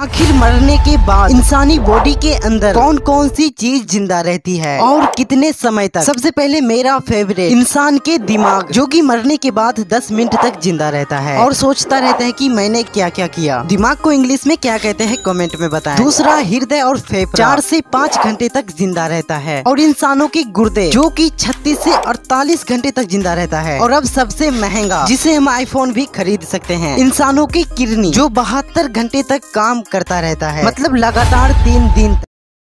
आखिर मरने के बाद इंसानी बॉडी के अंदर कौन कौन सी चीज़ ज़िंदा रहती है? और कितने समय तक? सबसे पहले मेरा फेवरेट इंसान के दिमाग, जो कि मरने के बाद 10 मिनट तक ज़िंदा रहता है। और सोचता रहता है कि मैंने क्या क्या। किया दिमाग को इंग्लिश में क्या कहते हैं? कमेंट में बताएँ। दूसरा, हृदय और फेफड़ा। चार से पाँच घंटे तक ज़िंदा रहता है। और इंसानों के गुर्दे, जो की छत्तीस ऐसी अड़तालीस घंटे तक ज़िंदा रहता है। और अब सबसे महँगा, जिसे हम आईफोन भी खरीद सकते हैं। इंसानों की किडनी, जो बहत्तर घंटे तक काम करता रहता है। मतलब लगातार तीन दिन